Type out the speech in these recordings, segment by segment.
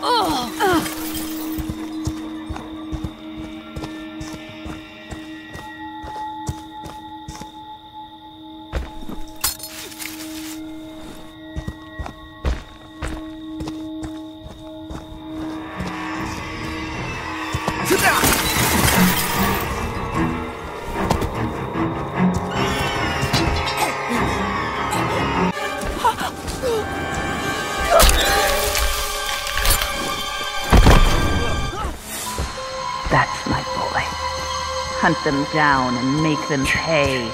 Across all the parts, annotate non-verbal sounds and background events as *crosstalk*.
That's them down and make them pay.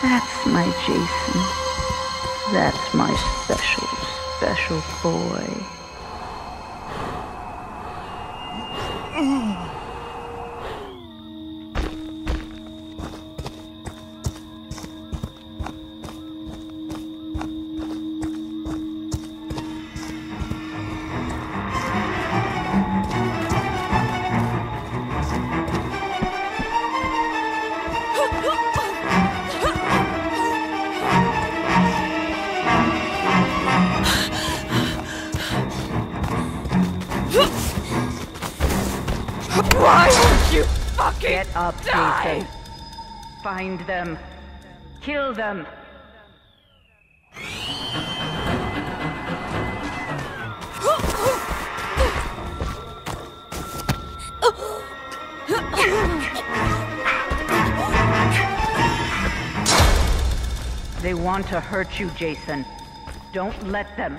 That's my Jason. That's my special, special boy. Mm. Fucking Get up, die? Jason. Find them. Kill them. They want to hurt you, Jason. Don't let them.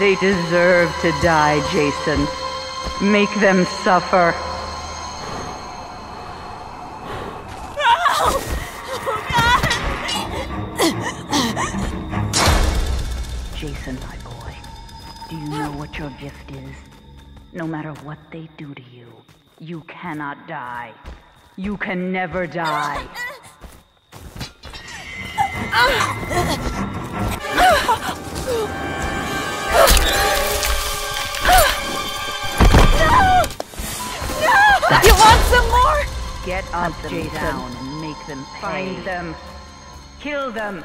They deserve to die, Jason. Make them suffer. Jason, my boy, do you know what your gift is? No matter what they do to you, you cannot die. You can never die. *laughs* *laughs* You want some more? Get up, Jason, down and make them pay. Find them. Kill them.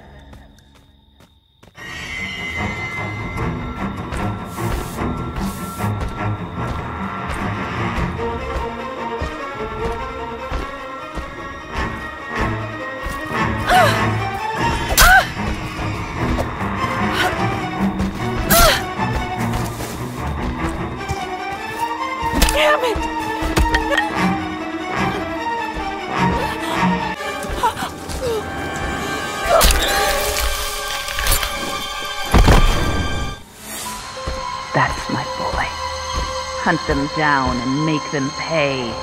Hunt them down and make them pay.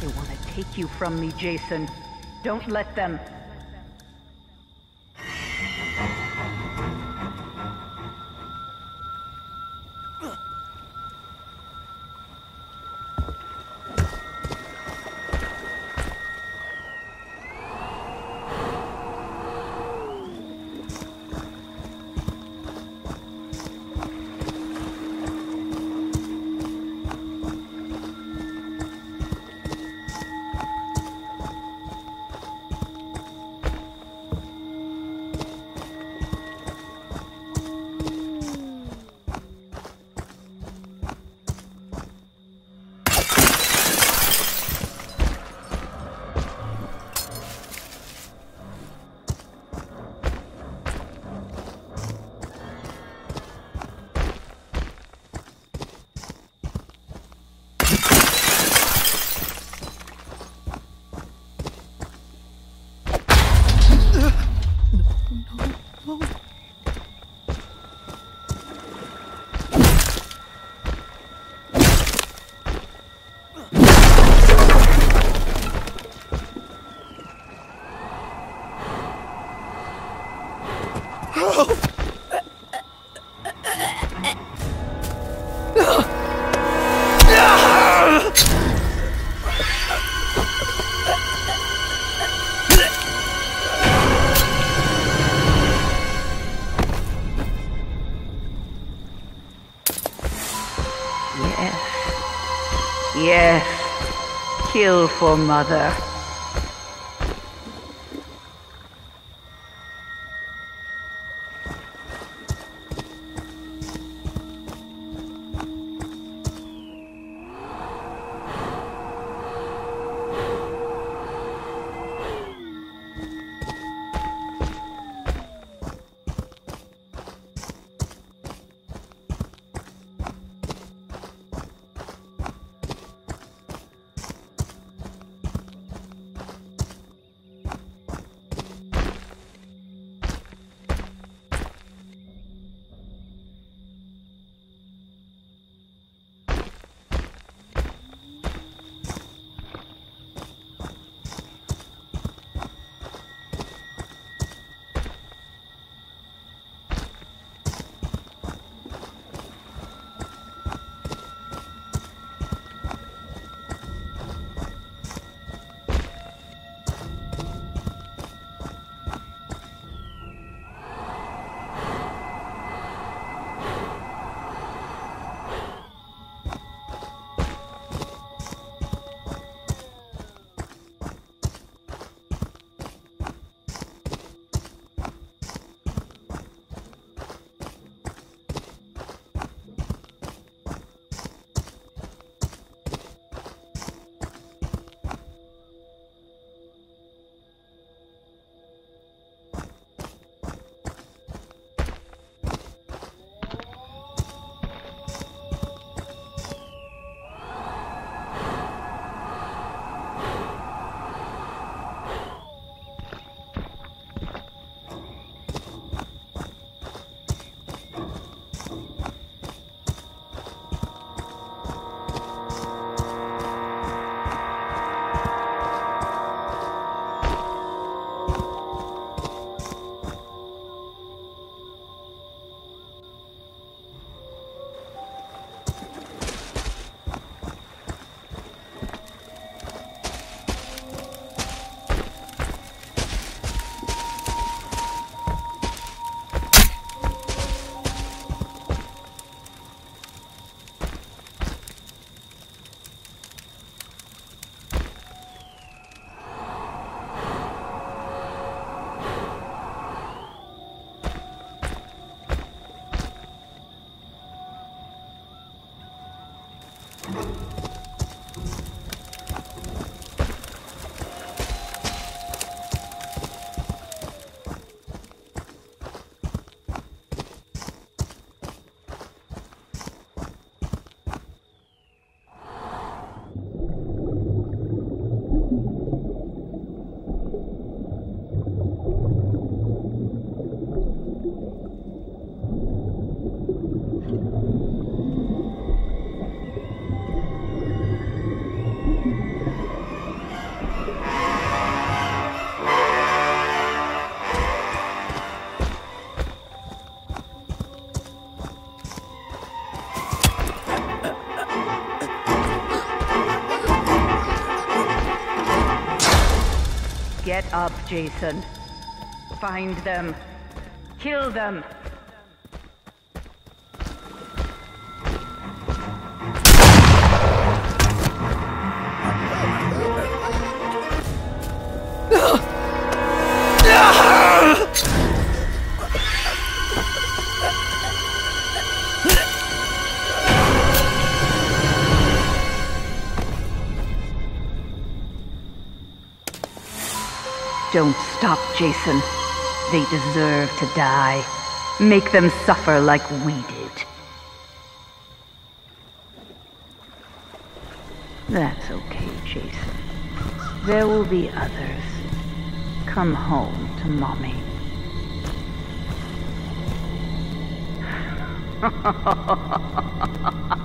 They want to take you from me, Jason. Don't let them. For mother. Jason. Find them. Kill them. Don't stop, Jason. They deserve to die. Make them suffer like we did. That's okay, Jason. There will be others. Come home to Mommy. *laughs*